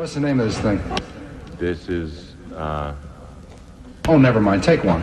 What's the name of this thing? This is, uh, Oh, never mind. Take one.